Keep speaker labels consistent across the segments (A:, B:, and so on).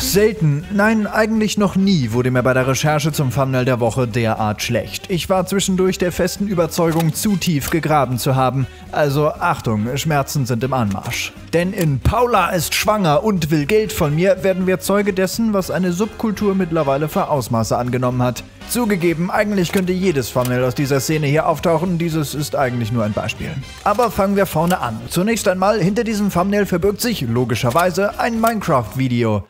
A: Selten. Nein, eigentlich noch nie wurde mir bei der Recherche zum Thumbnail der Woche derart schlecht. Ich war zwischendurch der festen Überzeugung, zu tief gegraben zu haben. Also Achtung, Schmerzen sind im Anmarsch. Denn in Paula ist schwanger und will Geld von mir werden wir Zeuge dessen, was eine Subkultur mittlerweile für Ausmaße angenommen hat. Zugegeben, eigentlich könnte jedes Thumbnail aus dieser Szene hier auftauchen, dieses ist eigentlich nur ein Beispiel. Aber fangen wir vorne an. Zunächst einmal, hinter diesem Thumbnail verbirgt sich, logischerweise, ein Minecraft-Video.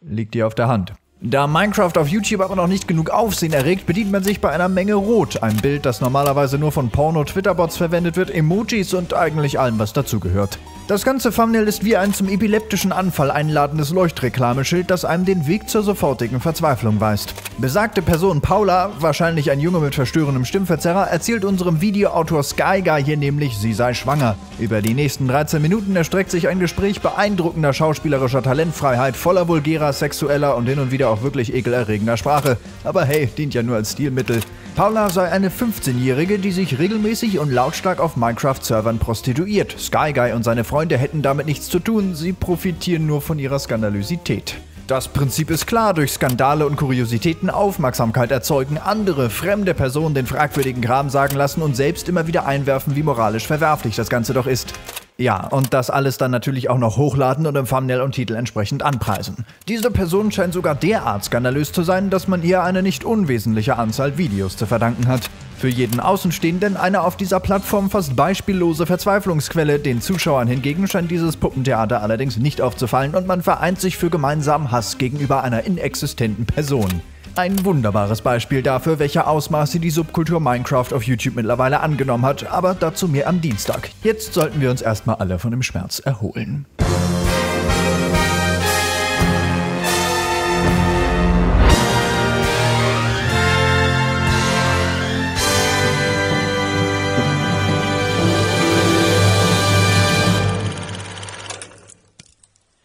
A: Liegt dir auf der Hand. Da Minecraft auf YouTube aber noch nicht genug Aufsehen erregt, bedient man sich bei einer Menge Rot, ein Bild, das normalerweise nur von Porno-Twitter-Bots verwendet wird, Emojis und eigentlich allem, was dazugehört. Das ganze Thumbnail ist wie ein zum epileptischen Anfall einladendes Leuchtreklameschild, das einem den Weg zur sofortigen Verzweiflung weist. Besagte Person Paula, wahrscheinlich ein Junge mit verstörendem Stimmverzerrer, erzählt unserem Videoautor Skyguy hier nämlich, sie sei schwanger. Über die nächsten 13 Minuten erstreckt sich ein Gespräch beeindruckender schauspielerischer Talentfreiheit, voller vulgärer, sexueller und hin und wieder auch wirklich ekelerregender Sprache. Aber hey, dient ja nur als Stilmittel. Paula sei eine 15-Jährige, die sich regelmäßig und lautstark auf Minecraft-Servern prostituiert. Skyguy und seine Freunde hätten damit nichts zu tun, sie profitieren nur von ihrer Skandalösität. Das Prinzip ist klar, durch Skandale und Kuriositäten Aufmerksamkeit erzeugen, andere, fremde Personen den fragwürdigen Kram sagen lassen und selbst immer wieder einwerfen, wie moralisch verwerflich das Ganze doch ist. Ja, und das alles dann natürlich auch noch hochladen und im Thumbnail und Titel entsprechend anpreisen. Diese Person scheint sogar derart skandalös zu sein, dass man ihr eine nicht unwesentliche Anzahl Videos zu verdanken hat. Für jeden Außenstehenden eine auf dieser Plattform fast beispiellose Verzweiflungsquelle, den Zuschauern hingegen scheint dieses Puppentheater allerdings nicht aufzufallen und man vereint sich für gemeinsamen Hass gegenüber einer inexistenten Person. Ein wunderbares Beispiel dafür, welche Ausmaße die Subkultur Minecraft auf YouTube mittlerweile angenommen hat, aber dazu mehr am Dienstag. Jetzt sollten wir uns erstmal alle von dem Schmerz erholen.